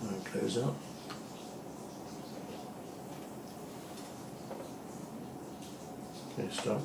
And close up. Okay, stop.